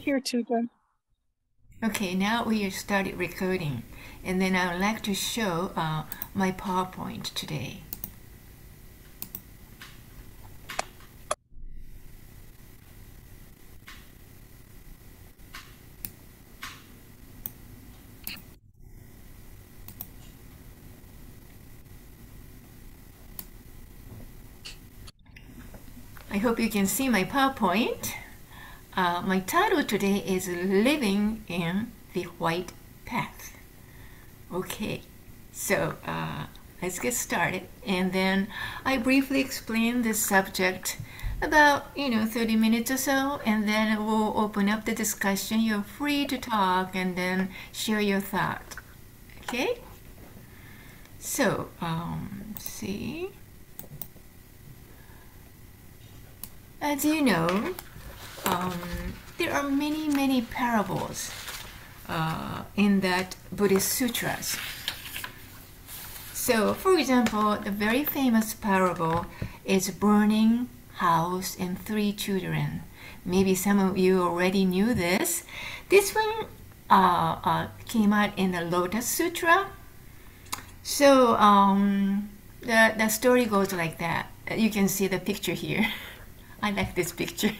still here Jen. Okay, now we started recording, and then I would like to show uh, my PowerPoint today. I hope you can see my PowerPoint. Uh, my title today is Living in the White Path. Okay, so uh, let's get started. And then I briefly explain the subject about, you know, 30 minutes or so, and then we'll open up the discussion. You're free to talk and then share your thought. Okay? So, um, see. As you know, um, there are many, many parables uh, in that Buddhist sutras. So, for example, the very famous parable is burning house and three children. Maybe some of you already knew this. This one uh, uh, came out in the Lotus Sutra. So um, the the story goes like that. You can see the picture here. I like this picture.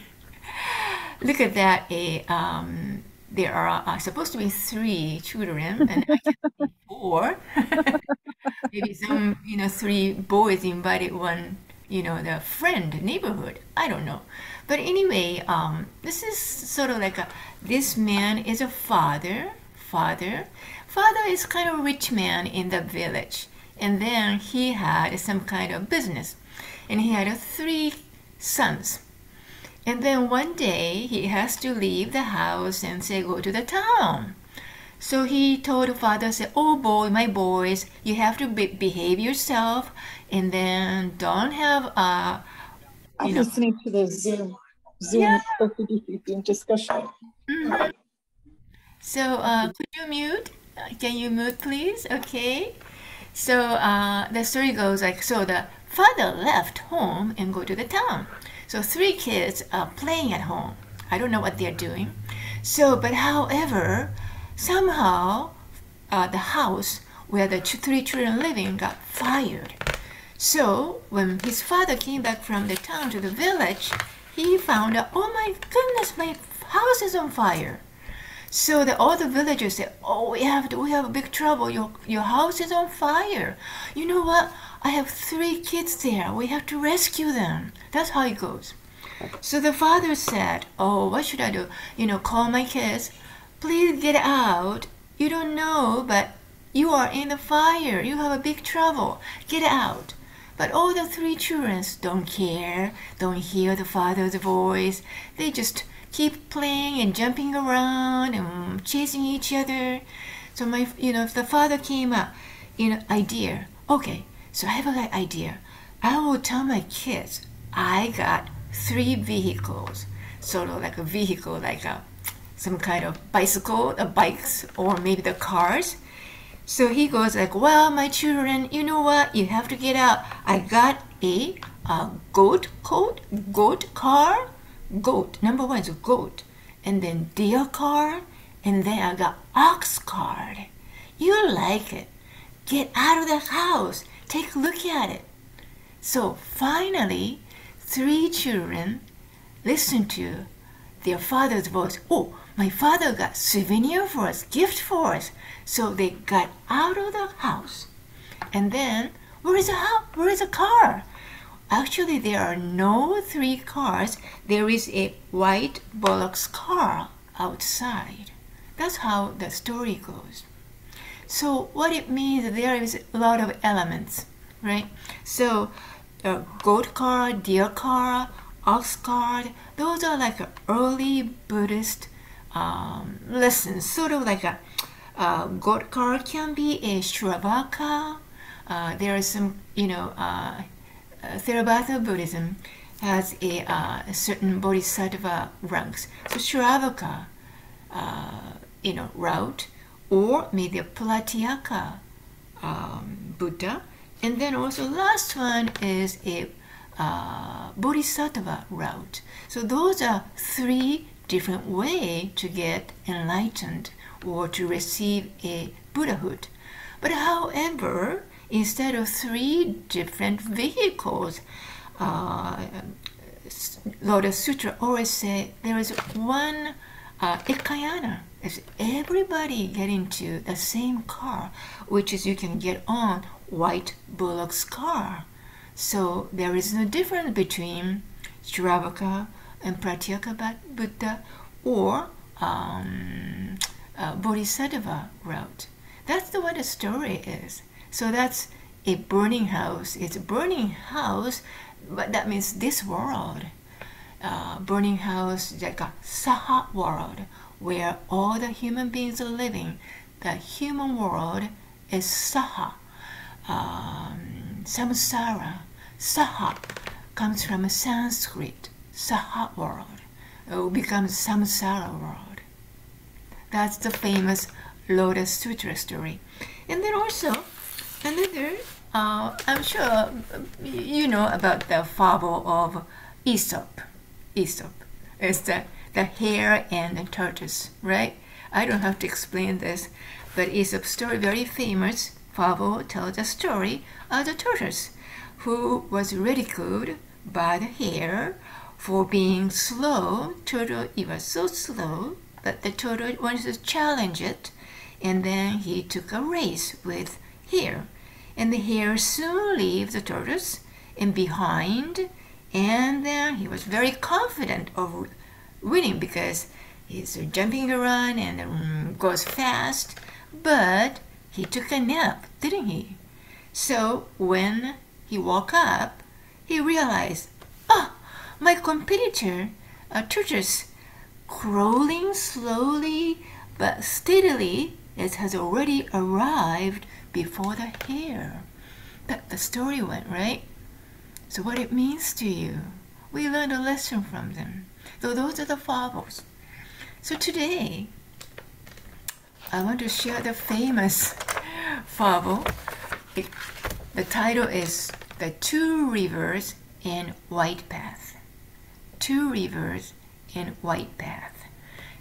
Look at that. A um, there are uh, supposed to be three children, and I four. Maybe some, you know, three boys invited one, you know, the friend neighborhood. I don't know, but anyway, um, this is sort of like a. This man is a father. Father, father is kind of rich man in the village, and then he had some kind of business, and he had three sons. And then one day he has to leave the house and say go to the town. So he told the father, say, "Oh boy, my boys, you have to be- behave yourself, and then don't have uh, I'm know, listening to the Zoom Zoom Yeah. Discussion. So uh, could you mute? Can you mute, please? Okay. So uh, the story goes like so: the father left home and go to the town. So three kids are playing at home. I don't know what they're doing. So, but however, somehow uh, the house where the three children living got fired. So when his father came back from the town to the village, he found out, oh my goodness, my house is on fire. So the, all the villagers said, "Oh, we have we have a big trouble. Your your house is on fire. You know what? I have three kids there. We have to rescue them." That's how it goes. So the father said, "Oh, what should I do? You know, call my kids. Please get out. You don't know, but you are in the fire. You have a big trouble. Get out." But all the three children don't care, don't hear the father's voice. They just keep playing and jumping around and chasing each other. So my, you know, if the father came up, you know, idea. Okay, so I have an idea. I will tell my kids I got three vehicles, sort of like a vehicle, like a some kind of bicycle, the bikes, or maybe the cars. So he goes like, "Well, my children, you know what? You have to get out. I got a, uh goat coat, goat car, goat. Number one is a goat, and then deer car, and then I got ox cart. You like it? Get out of the house. Take a look at it." So finally, three children listen to their father's voice. Oh, my father got souvenir for us, gift for us. So they got out of the house. And then, where is a house? Where is a car? Actually, there are no three cars. There is a white bullock's car outside. That's how the story goes. So what it means, there is a lot of elements, right? So uh, goat car, deer car, ox cart, those are like early Buddhist um, lessons, sort of like a uh, goat cart can be a Shravaka. Uh, there are some, you know, uh, uh, Theravada Buddhism has a, uh, a certain bodhisattva ranks. So Shravaka, uh, you know, route, or maybe a Pratyeka um, Buddha, and then also last one is a uh, Bodhisattva route. So those are three different way to get enlightened or to receive a Buddhahood. But however, instead of three different vehicles, uh, Lotus Sutra always say there is one uh, Ekayana. Is everybody get into the same car, which is you can get on white bullock's car. So there is no difference between Shravaka and Pratyeka Buddha or um, uh, Bodhisattva route. That's the way the story is. So that's a burning house. It's a burning house, but that means this world. Uh, burning house, like a Saha world, where all the human beings are living. The human world is Saha. Um, samsara. Saha comes from Sanskrit. Saha world. Becomes Samsara world. That's the famous Lotus Sutra story. And then also another, uh, I'm sure you know about the fable of Aesop. Aesop is the, the hare and the tortoise, right? I don't have to explain this, but Aesop's story, very famous fable, tells the story of the tortoise who was ridiculed by the hare for being slow. Turtle, he was so slow, but the turtle wanted to challenge it, and then he took a race with hare. And the hare soon leaves the tortoise and behind, and then he was very confident of winning because he's jumping around and um, goes fast, but he took a nap, didn't he? So when he woke up, he realized, ah, oh, my competitor, a tortoise, crawling slowly but steadily, it has already arrived before the hare. That the story went, right? So what it means to you, we learned a lesson from them. So those are the fables. So today, I want to share the famous fable. It, the title is The Two Rivers in White Path. Two Rivers in White Path.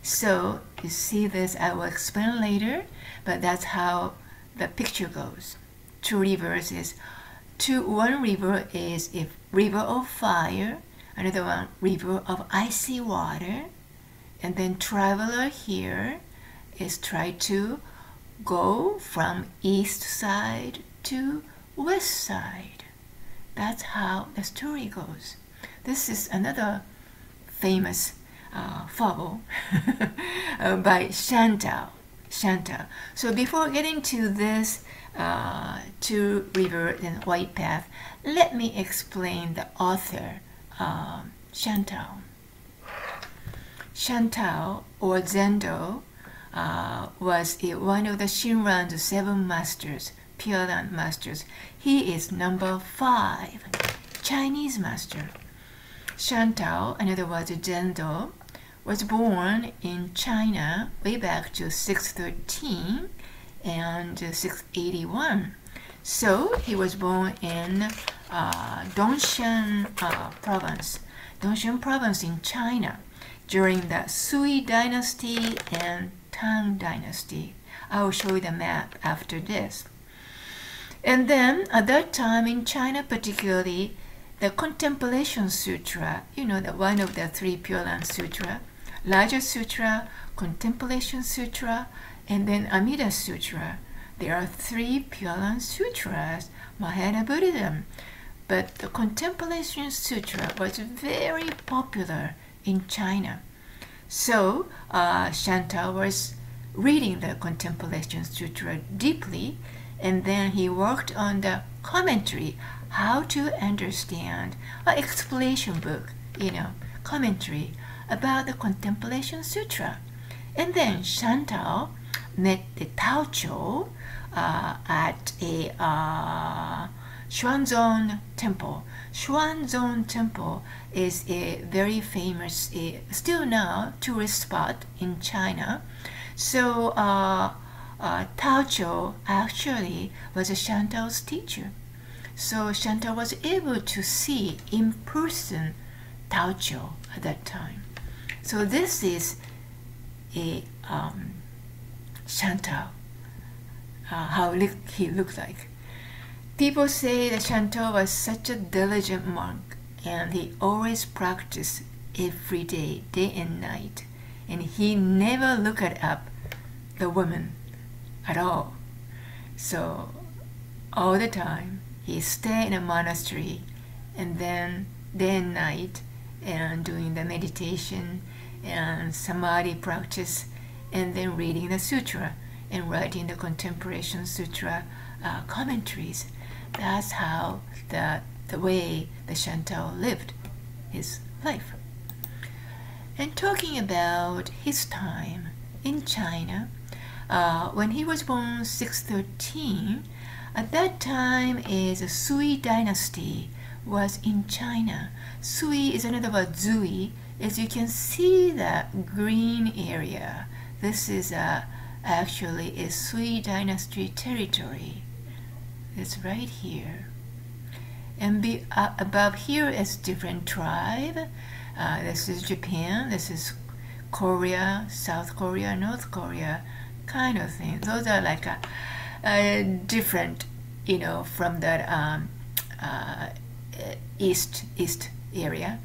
So you see this, I will explain later, but that's how the picture goes. Two rivers is two one river is a river of fire, another one river of icy water, and then traveler here is try to go from east side to west side. That's how the story goes. This is another famous uh, fable uh, by Shan-tao. Shan-tao. So before getting to this uh, two river and white path, let me explain the author, um, Shan-tao. Shan-tao or Zendo uh, was one of the Shinran's seven masters, Pure masters. He is number five, Chinese master. Shan-tao, in other words, Zendo, was born in China way back to 613 and 681. So he was born in uh, Dongshan uh, province, Dongshan province in China during the Sui dynasty and Tang dynasty. I will show you the map after this. And then at that time in China particularly, the Contemplation Sutra, you know, the one of the three Pure Land Sutra, Larger Sutra, Contemplation Sutra, and then Amida Sutra. There are three Pure Land Sutras, Mahayana Buddhism. But the Contemplation Sutra was very popular in China. So uh, Shan-tao was reading the Contemplation Sutra deeply, and then he worked on the commentary, how to understand, an explanation book, you know, commentary about the Contemplation Sutra. And then Shan-tao met the Tao Chou uh, at a uh, Xuanzhong Temple. Xuanzhong Temple is a very famous, uh, still now, tourist spot in China. So uh, uh, Tao actually was a teacher. So Shan-tao was able to see in person Tao at that time. So this is a um, uh, how he looked like. People say that Shan-tao was such a diligent monk and he always practiced every day, day and night. And he never looked up the woman at all. So all the time he stayed in a monastery and then day and night and doing the meditation and samadhi practice and then reading the sutra and writing the contemplation sutra uh, commentaries. That's how the, the way the Shan-tao lived his life. And talking about his time in China, uh, when he was born 613, at that time is a Sui dynasty was in China. Sui is another word, Zui. As you can see that green area, this is a, actually a Sui dynasty territory. It's right here. And be, uh, above here is different tribe. Uh, this is Japan. This is Korea, South Korea, North Korea, kind of thing. Those are like a, a different, you know, from that um, uh, east east area.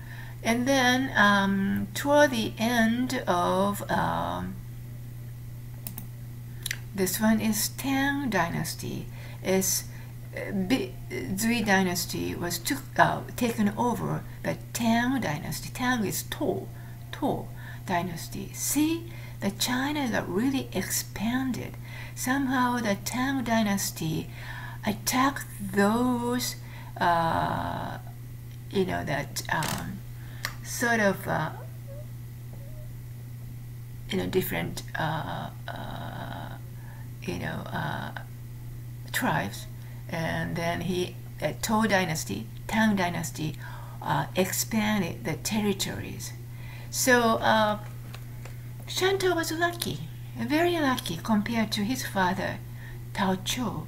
And then um, toward the end of um, this one is Tang Dynasty. Is Zui Dynasty was took, uh, taken over by Tang Dynasty. Tang is tall, tall dynasty. See, the China got really expanded. Somehow the Tang Dynasty attacked those, uh, you know, that um, sort of, uh, you know, different, uh, uh you know, uh, tribes and then he, uh, Tang dynasty, Tang dynasty, uh, expanded the territories. So uh, Shan-tao was lucky, very lucky compared to his father, Tao Chou.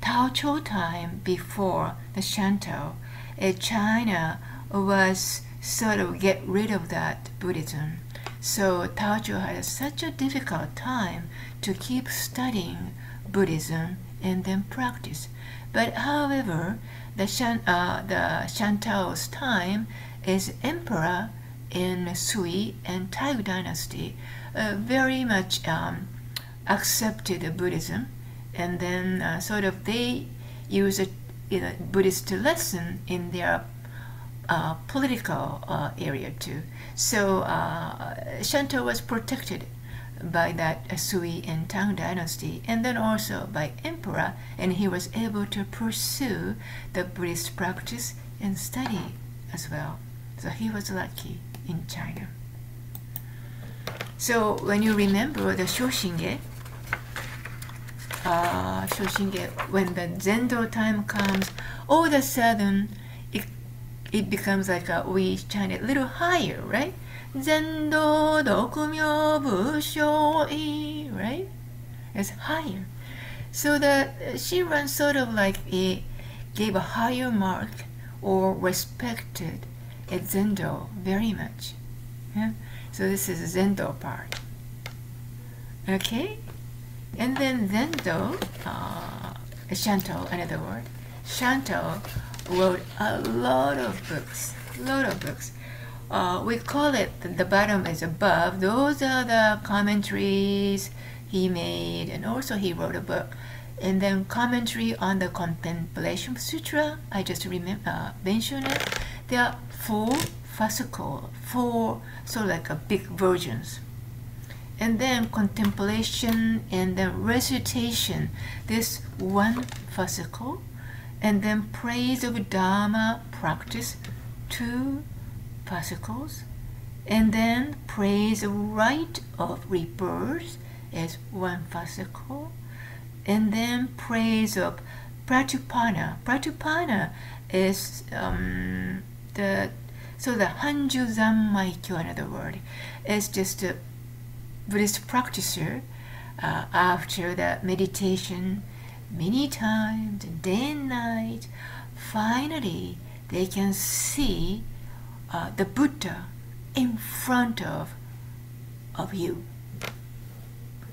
Tao Chou time before the Shan-tao, uh, China was sort of get rid of that Buddhism. So Tao Chou had such a difficult time to keep studying Buddhism and then practice. But however, the, Shan, uh, the Shantao's time is emperor in Sui and Tang dynasty uh, very much um, accepted Buddhism and then uh, sort of they use a you know, Buddhist lesson in their uh, political uh, area too. So uh, Shan-tao was protected by that Sui and Tang dynasty, and then also by emperor, and he was able to pursue the Buddhist practice and study as well. So he was lucky in China. So when you remember the Shoshinge, uh, Shoshinge, when the Zendo time comes, all of a sudden it, it becomes like a, we it a little higher, right? Zendo Dokumyo Bushoi, right? It's higher. So the Shinran sort of like it gave a higher mark or respected at Zendo very much. Yeah? So this is Zendo part. Okay? And then Zendo, uh, Shan-tao, another word. Shan-tao wrote a lot of books, a lot of books uh, we call it the bottom is above. Those are the commentaries he made, and also he wrote a book. And then commentary on the Contemplation Sutra. I just remember uh, mentioned it. There are four fascicle, four so like a big versions. And then contemplation and then recitation. This one fascicle, and then praise of Dharma practice, two fascicles, and then praise right of rebirth as one fascicle, and then praise of pratipana. Pratipana is um, the so the Hanju Zanmaikyo, another word, is just a Buddhist practitioner uh, after the meditation many times, day and night. Finally, they can see uh, the Buddha in front of of you.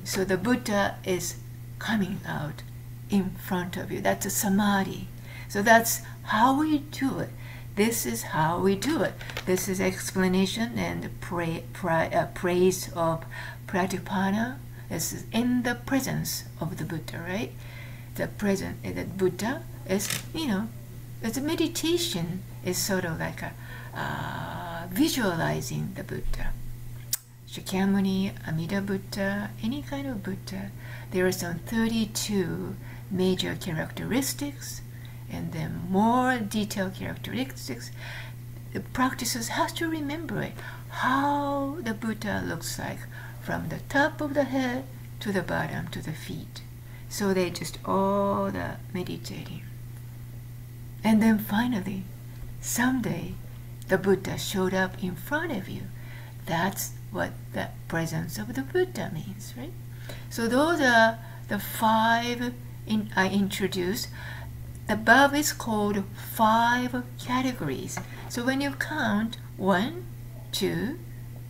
So the Buddha is coming out in front of you. That's a samadhi. So that's how we do it. This is how we do it. This is explanation and pray, uh, praise of Pratipana. This is in the presence of the Buddha, right? The present, uh, the Buddha is, you know, it's a meditation. Is sort of like a uh, visualizing the Buddha. Shakyamuni, Amida Buddha, any kind of Buddha. There are some 32 major characteristics and then more detailed characteristics. The practices has to remember it, how the Buddha looks like from the top of the head to the bottom to the feet. So they just all the meditating. And then finally, someday the Buddha showed up in front of you. That's what the presence of the Buddha means, right? So those are the five in, I introduced. Above is called five categories. So when you count one, two,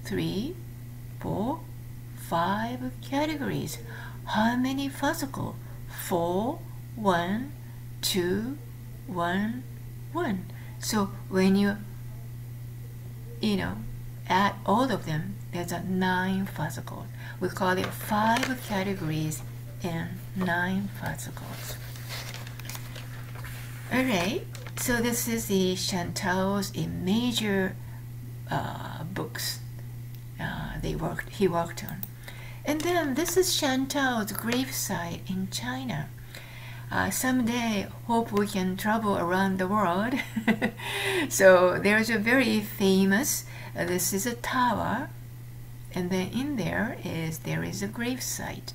three, four, five categories, how many fascicle? Four, one, two, one, one. So when you, you know, add all of them, there's a nine fascicles. We call it five categories and nine fascicles. Alright, so this is the Shan-tao's in major uh, books uh, they worked he worked on. And then this is Shan-tao's gravesite in China. Uh, someday, hope we can travel around the world. so there's a very famous. Uh, this is a tower, and then in there is there is a gravesite,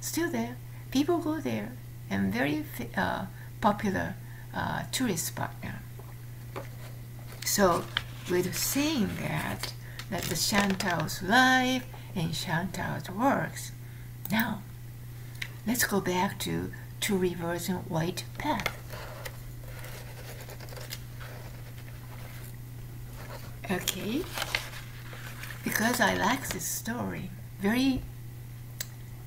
still there. People go there, and very uh, popular uh, tourist spot now. So, with saying that, that the Shan-tao's life and Shan-tao's works. Now, let's go back to Two Rivers in white path. Okay, because I like this story, very,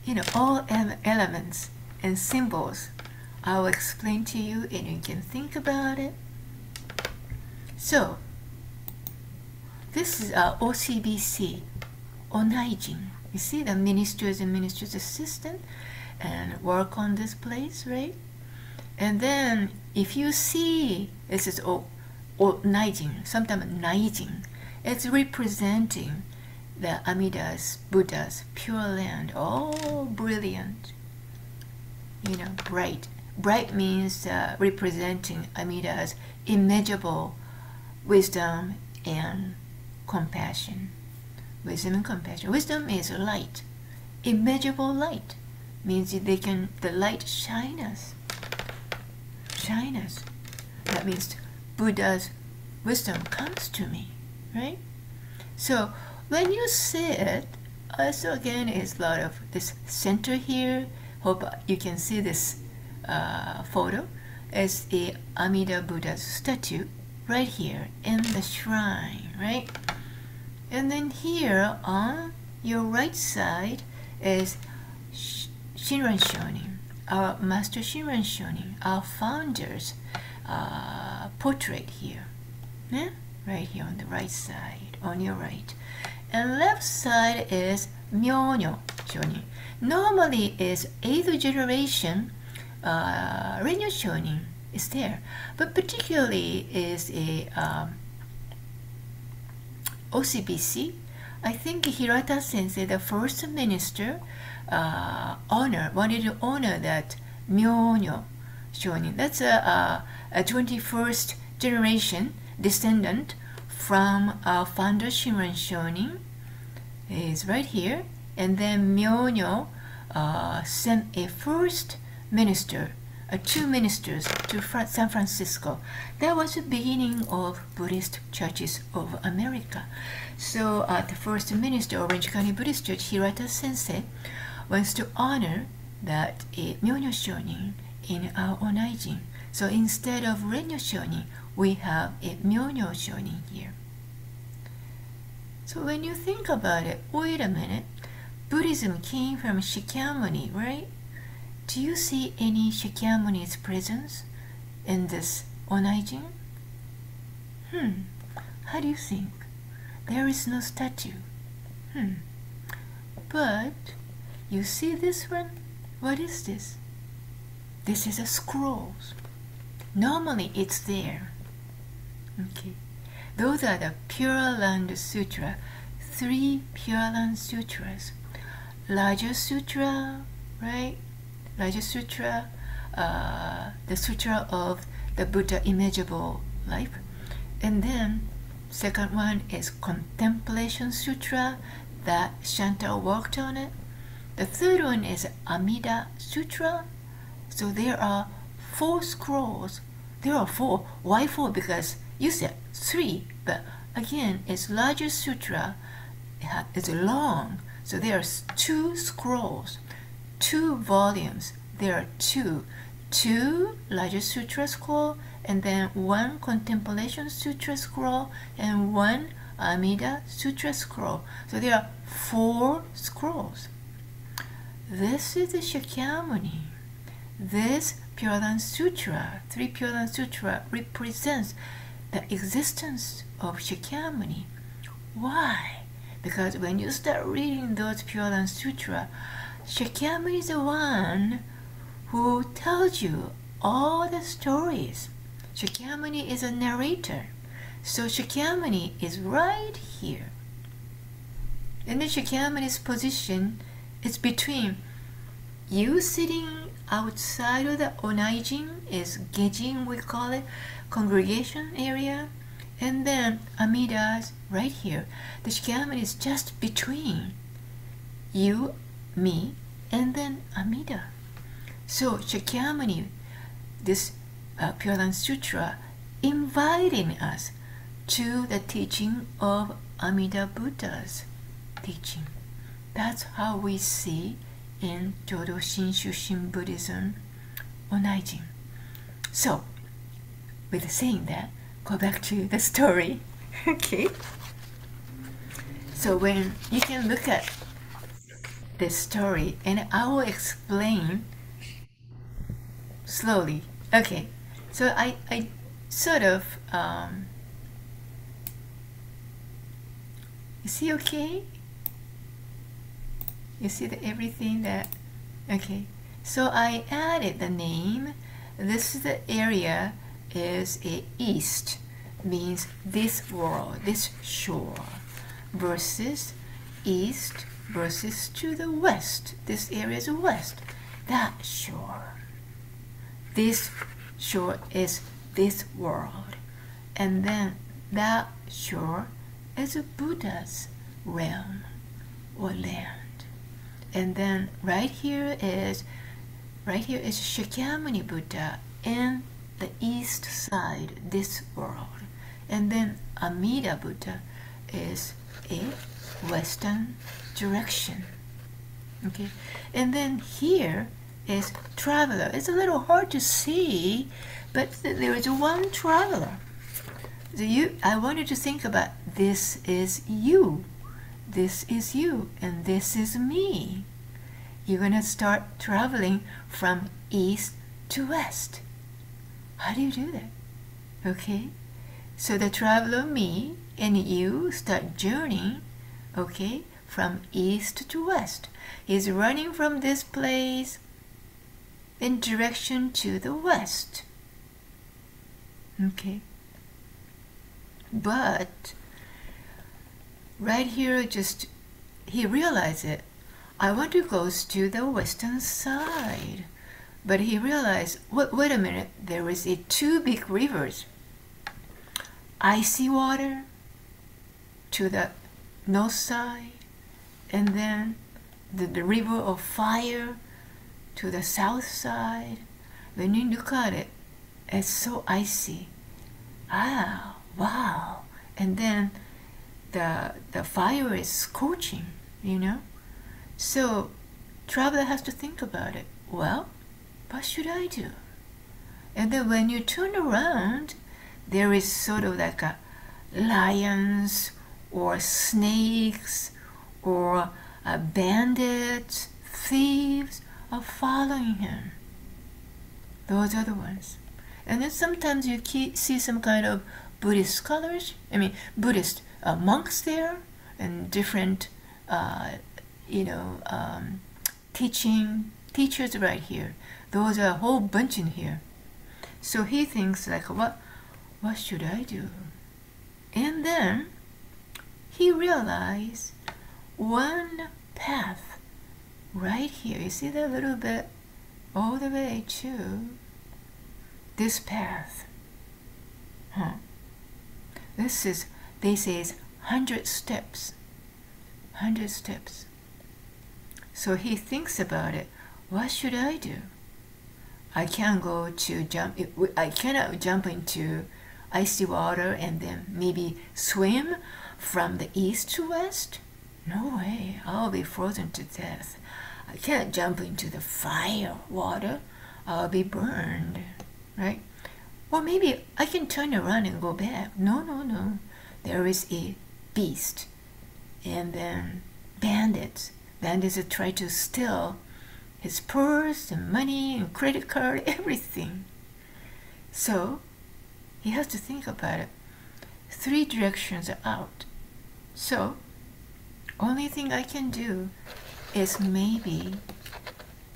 you know, all elements and symbols I'll explain to you and you can think about it. So, this is uh, our OCBC, Onaijin. You see the ministers and ministers assistant and work on this place, right? And then if you see, it says oh, Naijin, sometimes Naijin, it's representing the Amidas, Buddha's pure land, all brilliant, you know, bright. Bright means uh, representing Amida's immeasurable wisdom and compassion. Wisdom and compassion. Wisdom is light, immeasurable light means they can the light shine us. Shine us. That means Buddha's wisdom comes to me, right? So when you sit, also again is a lot of this center here. Hope you can see this uh, photo is the Amida Buddha's statue right here in the shrine, right? And then here on your right side is Shinran Shonin, our Master Shinran Shonin, our founder's uh, portrait here. Yeah? Right here on the right side, on your right. And left side is Myonyo Shonin. Normally is 8th generation uh, Rennyo Shonin is there, but particularly is a um, OCBC. I think Hirata Sensei, the first minister, uh, honor wanted to honor that Myonyo Shonin. That's a, a, a 21st generation descendant from our founder Shinran Shonin. Is right here, and then Myonyo uh, sent a first minister, uh, two ministers to San Francisco. That was the beginning of Buddhist churches of America. So uh, the first minister, Orange County Buddhist Church, Hirata Sensei, wants to honor that a Myonyo Shonin in our Onaijin. So instead of Rennyo Shonin, we have a Myonyo Shonin here. So when you think about it, wait a minute. Buddhism came from Shakyamuni, right? Do you see any Shakyamuni's presence in this Onaijin? Hmm, how do you think? There is no statue. Hmm. But you see this one? What is this? This is a scroll. Normally it's there. Okay. Those are the Pure Land Sutra, three Pure Land Sutras. Larger Sutra, right? Larger Sutra, uh, the Sutra of the Buddha Immeasurable Life. And then second one is Contemplation Sutra that Shan-tao worked on it. The third one is Amida Sutra. So there are four scrolls. There are four. Why four? Because you said three, but again, it's larger sutra. It's long. So there are two scrolls, two volumes. There are two, two larger sutra scroll, and then one contemplation sutra scroll, and one Amida sutra scroll. So there are four scrolls. This is the Shakyamuni. This Land Sutra, three Land Sutra, represents the existence of Shakyamuni. Why? Because when you start reading those Land Sutra, Shakyamuni is the one who tells you all the stories. Shakyamuni is a narrator. So Shakyamuni is right here. And then Shakyamuni's position is between you sitting outside of the Onaijin is Gejin we call it, congregation area, and then Amida's right here. The Shakyamuni is just between you, me, and then Amida. So Shakyamuni, this uh, Pure Land Sutra, inviting us to the teaching of Amida Buddha's teaching. That's how we see in Jodo Shinshu Shin Buddhism Onaijin. So, with saying that, go back to the story. okay. So when you can look at this story and I will explain slowly. Okay. So I, I sort of um, you see okay? You see the everything that okay. So I added the name. This is the area is a east means this world, this shore versus east versus to the west. This area is west. That shore. This shore is this world. And then that shore is a Buddha's realm or land. And then right here is right here is Shakyamuni Buddha in the east side, this world. And then Amida Buddha is a western direction. Okay, and then here is traveler. It's a little hard to see, but there is one traveler. So you, I want you to think about this is you, this is you, and this is me. You're gonna start traveling from east to west. How do you do that? Okay? So the traveler, me, and you start journeying, okay, from east to west. He's running from this place in direction to the west. Okay? But right here, just he realized it. I want to go to the western side. But he realized, wait, wait a minute, there is a two big rivers. Icy water to the north side, and then the, the river of fire to the south side. When you look at it, it's so icy. Ah, wow. And then the the fire is scorching, you know? So traveler has to think about it. Well, what should I do? And then when you turn around, there is sort of like a lions or snakes or a bandits, thieves are following him. Those are the ones. And then sometimes you see some kind of Buddhist scholars, I mean, Buddhist uh, monks there, and different, uh, you know, um, teaching teachers right here. Those are a whole bunch in here. So he thinks like, what, what should I do? And then he realized one path right here. You see that little bit all the way to this path. Huh. This is, they say, is 100 steps. 100 steps. So he thinks about it. What should I do? I can't go to jump, I cannot jump into icy water and then maybe swim from the east to west. No way, I'll be frozen to death. I can't jump into the fire water. I'll be burned, right? Or maybe I can turn around and go back. No, no, no. There is a beast. And then bandits. Bandits try to steal his purse and money and credit card, everything. So he has to think about it. Three directions are out. So only thing I can do is maybe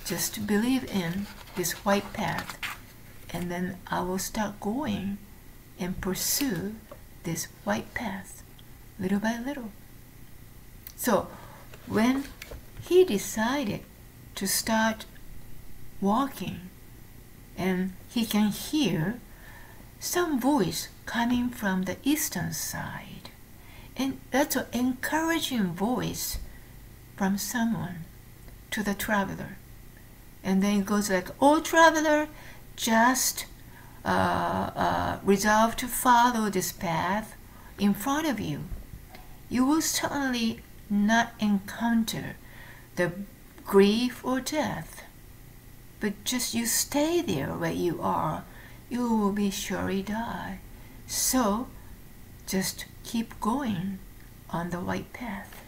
just believe in this white path and then I will start going and pursue this white path little by little. So when he decided to start walking and he can hear some voice coming from the eastern side and that's an encouraging voice from someone to the traveler and then it goes like oh traveler just uh, uh, resolve to follow this path in front of you you will certainly not encounter the grief or death. But just you stay there where you are, you will be surely die. So just keep going on the white path.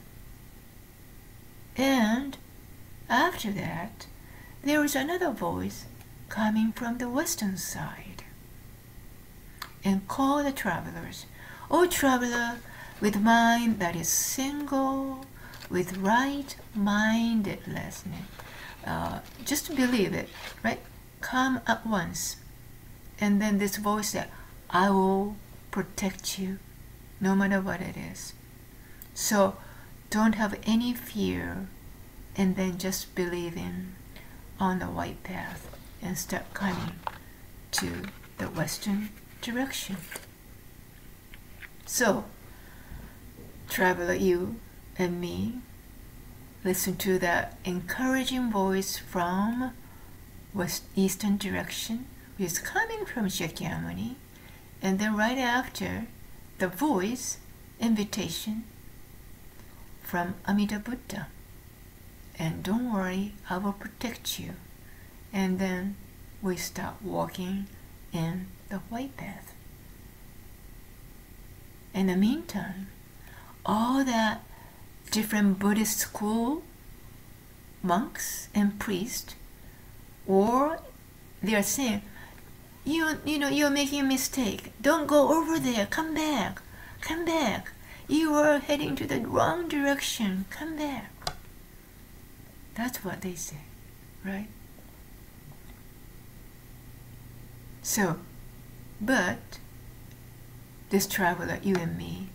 And after that, there is another voice coming from the western side and call the travelers, O traveler, with mind that is single, with right mindedness. Uh, just believe it, right? Come at once. And then this voice said, I will protect you no matter what it is. So don't have any fear and then just believe in on the white path and start coming to the western direction. So, traveler you and me listen to the encouraging voice from west eastern direction which is coming from Shakyamuni and then right after the voice invitation from Amida Buddha and don't worry I will protect you and then we start walking in the white path in the meantime all that different Buddhist school monks and priests, or they are saying, you, you know, you're making a mistake. Don't go over there. Come back. Come back. You are heading to the wrong direction. Come back. That's what they say, right? So, but this traveler, you and me,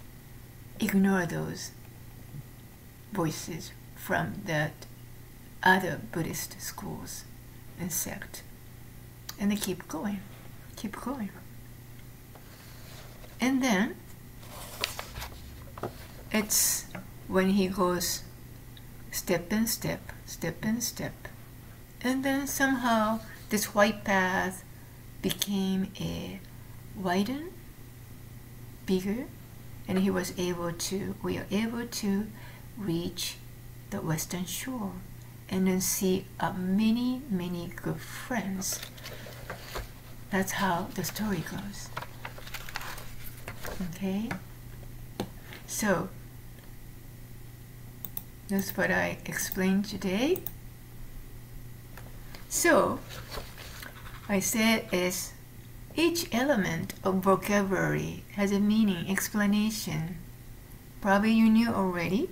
ignore those voices from that other Buddhist schools and sect. And they keep going, keep going. And then it's when he goes step and step, step and step. And then somehow this white path became a widened, bigger, and he was able to, we are able to reach the western shore and then see uh, many, many good friends. That's how the story goes. Okay? So, That's what I explained today. So, I said is each element of vocabulary has a meaning, explanation. Probably you knew already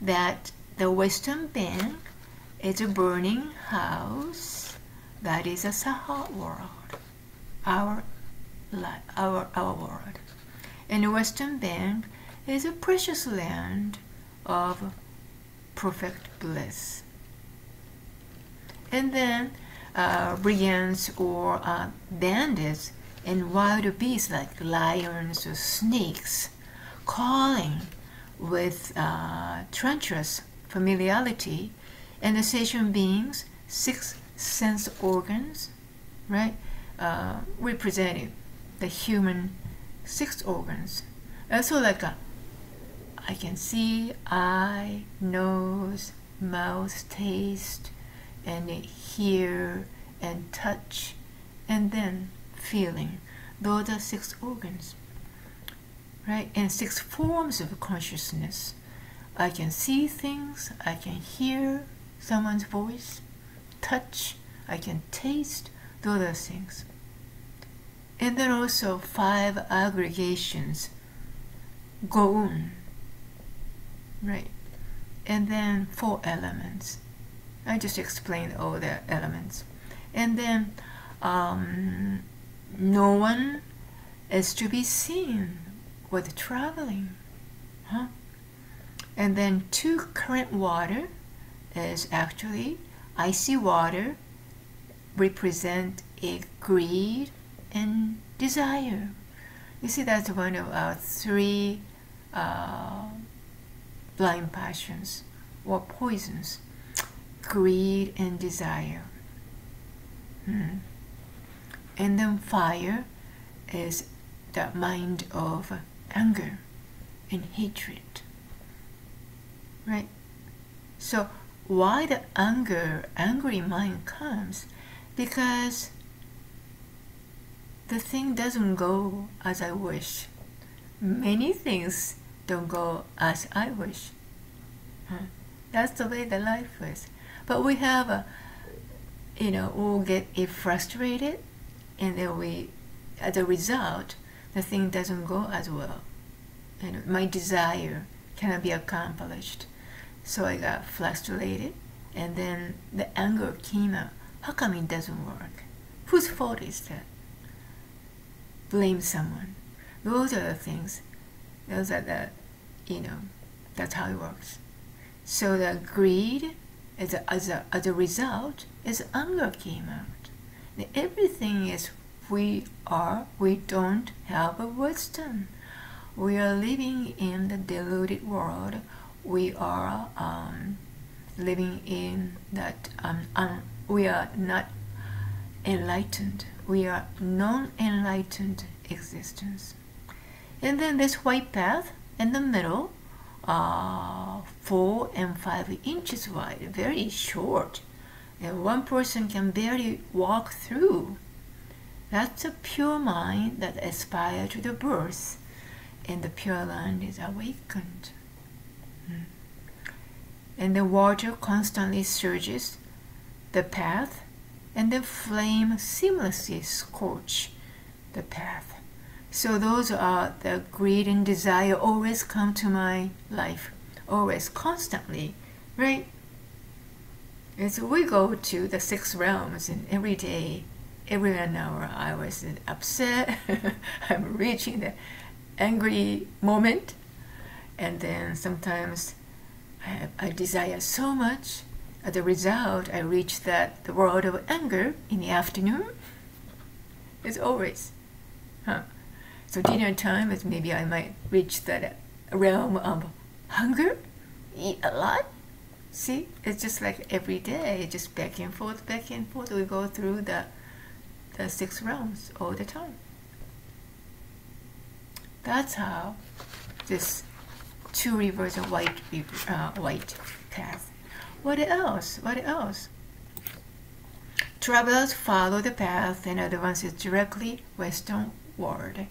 that the Western Bank is a burning house that is a Saha world, our, our, our world. And the Western Bank is a precious land of perfect bliss. And then uh, brigands or uh, bandits and wild beasts like lions or snakes calling with uh, treacherous familiarity and the sentient beings six sense organs right uh, representing the human six organs. Also like a I can see eye, nose, mouth, taste, and hear and touch, and then feeling. Those are six organs, right? And six forms of consciousness. I can see things, I can hear someone's voice, touch, I can taste, those are things. And then also five aggregations, on right? And then four elements. I just explained all the elements. And then um, no one is to be seen with traveling. Huh? And then two current water is actually icy water represent a greed and desire. You see, that's one of our three uh, blind passions or poisons, greed and desire. Hmm. And then fire is the mind of anger and hatred. Right? So why the anger, angry mind comes? Because the thing doesn't go as I wish. Many things don't go as I wish. That's the way the life is. But we have a, you know, we'll get frustrated, and then we, as a result, the thing doesn't go as well. And my desire cannot be accomplished. So I got frustrated, and then the anger came out. How come it doesn't work? Whose fault is that? Blame someone. Those are the things those are the, you know, that's how it works. So the greed, as a, as a, as a result, is anger came out. Everything is we are, we don't have a wisdom. We are living in the deluded world. We are um, living in that, um, um, we are not enlightened. We are non-enlightened existence. And then this white path in the middle, uh, four and five inches wide, very short. And one person can barely walk through. That's a pure mind that aspires to the birth, and the pure land is awakened. Hmm. And the water constantly surges the path, and the flame seamlessly scorch the path. So those are the greed and desire always come to my life, always, constantly, right? As we go to the six realms and every day, every hour, I was upset. I'm reaching the angry moment, and then sometimes I, I desire so much. Uh, As a result, I reach that the world of anger in the afternoon. It's always, huh? So dinner time is maybe I might reach that realm of hunger, eat a lot. See, it's just like every day, just back and forth, back and forth. We go through the the six realms all the time. That's how this two rivers of white uh, white path. What else? What else? Travelers follow the path and advances directly westernward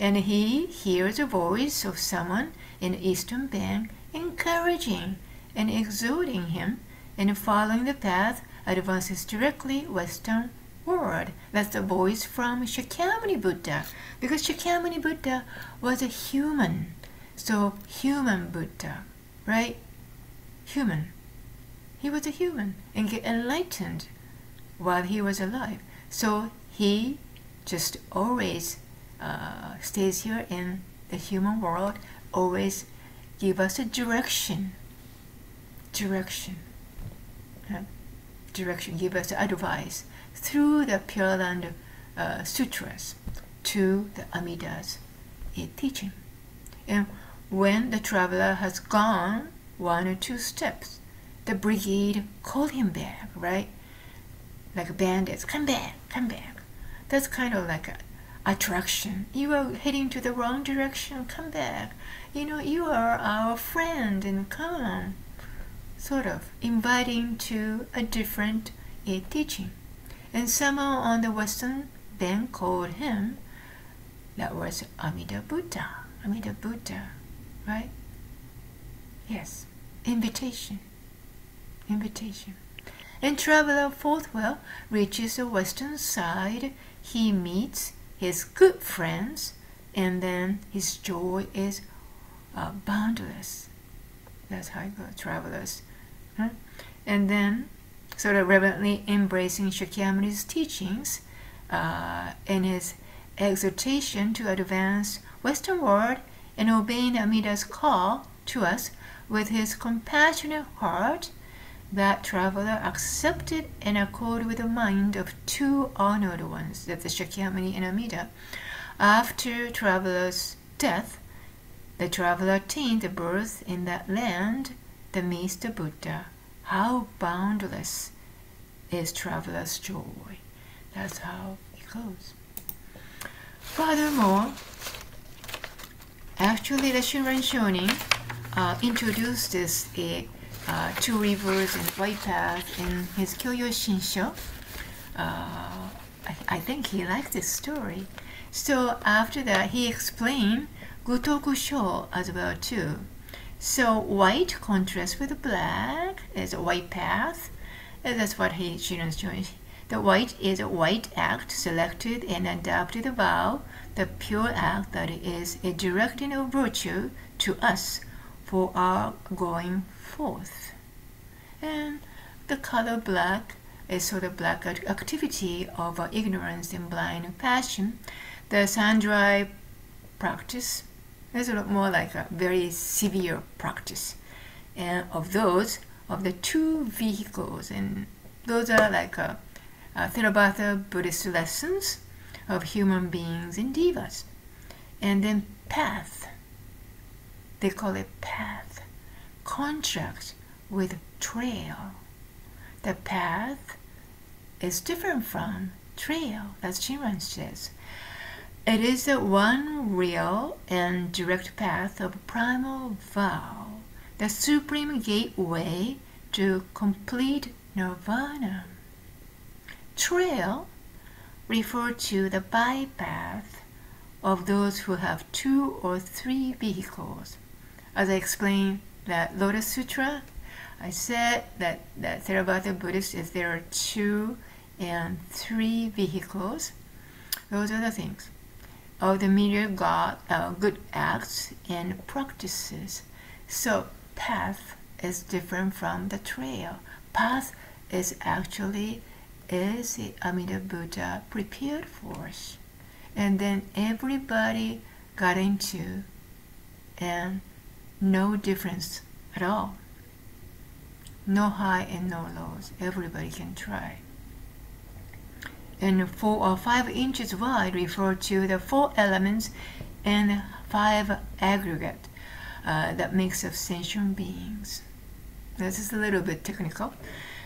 and he hears the voice of someone in Eastern Bank encouraging and exhorting him and following the path advances directly western word. That's the voice from Shakyamuni Buddha. Because Shakyamuni Buddha was a human. So, human Buddha, right? Human. He was a human and get enlightened while he was alive. So, he just always uh, stays here in the human world, always give us a direction. Direction. Direction, give us advice through the Pure Land uh, Sutras to the Amida's teaching. And when the traveler has gone one or two steps, the brigade call him back, right? Like bandits, come back, come back. That's kind of like a attraction. You are heading to the wrong direction, come back. You know, you are our friend and come on. Sort of inviting to a different uh, teaching. And someone on the western bank called him, that was Amida Buddha. Amida Buddha, right? Yes, invitation. Invitation. And traveler forthwith reaches the western side. He meets his good friends, and then his joy is uh, boundless. That's how the travelers. Huh? And then sort of reverently embracing Shakyamuni's teachings uh, in his exhortation to advance Western world and obeying Amida's call to us with his compassionate heart, that traveler accepted in accord with the mind of two honored ones, that the Shakyamuni and Amida. After traveler's death, the traveler attained the birth in that land the the Buddha how boundless is traveler's joy. That's how it goes. Furthermore, actually the Shinran Shonin uh, introduced this uh, two rivers and white path in his Kyogyoshinsho. Uh, I, I think he liked this story. So after that, he explained Gutoku Sho as well too. So white contrasts with black is a white path. And that's what he students join. The white is a white act selected and adopted vow, the pure act that is a directing of virtue to us for our going forth. And the color black is sort of black activity of uh, ignorance and blind passion. The sundry practice is a lot more like a very severe practice. And of those, of the two vehicles, and those are like a, a Theravada Buddhist lessons of human beings and devas. And then path, they call it path, contract with trail. The path is different from trail, as Shinran says. It is the one real and direct path of primal vow, the supreme gateway to complete nirvana. Trail refer to the bypath of those who have two or three vehicles. As I explained that Lotus Sutra, I said that, that Theravada Buddhist is there are two and three vehicles. Those are the things of the media God, uh, good acts and practices. So path is different from the trail. Path is actually is the Amida Buddha prepared for us. And then everybody got into and no difference at all. No high and no lows. Everybody can try and four or five inches wide refer to the four elements and five aggregate uh, that makes of sentient beings. This is a little bit technical.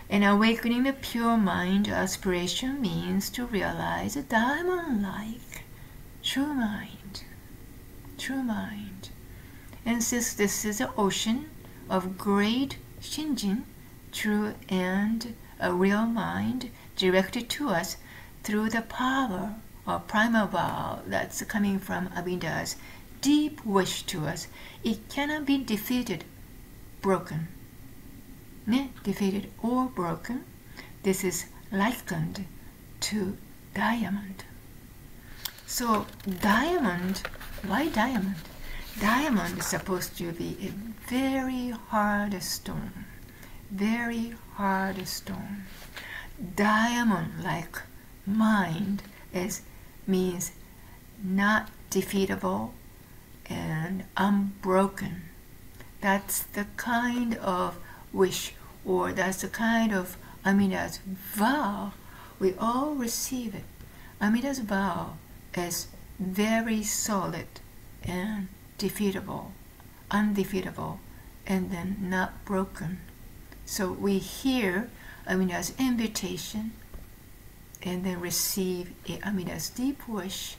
And awakening the pure mind aspiration means to realize a diamond-like true mind, true mind. And since this is an ocean of great Shinjin, true and a real mind directed to us, through the power or primal vow that's coming from Amida's deep wish to us, it cannot be defeated, broken. ね, defeated or broken. This is likened to diamond. So diamond, why diamond? Diamond is supposed to be a very hard stone, very hard stone. Diamond like mind is means not defeatable and unbroken. That's the kind of wish or that's the kind of Amida's vow. We all receive it. Amida's vow is very solid and defeatable, undefeatable, and then not broken. So we hear Amida's invitation and then receive Amida's deep wish,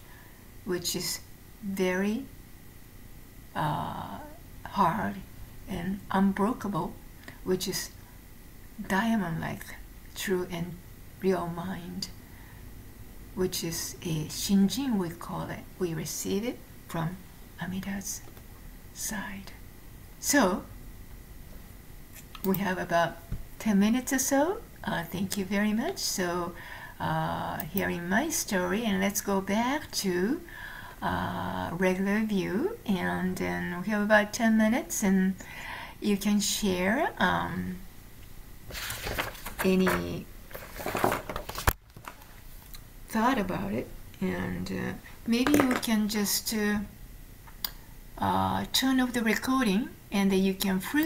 which is very uh, hard and unbreakable, which is diamond like true and real mind, which is a shinjin, we call it. We receive it from Amida's side. So, we have about 10 minutes or so. Uh, thank you very much. So, uh, hearing my story, and let's go back to uh, regular view. And then we have about 10 minutes, and you can share um, any thought about it, and uh, maybe you can just uh, uh, turn off the recording and then you can free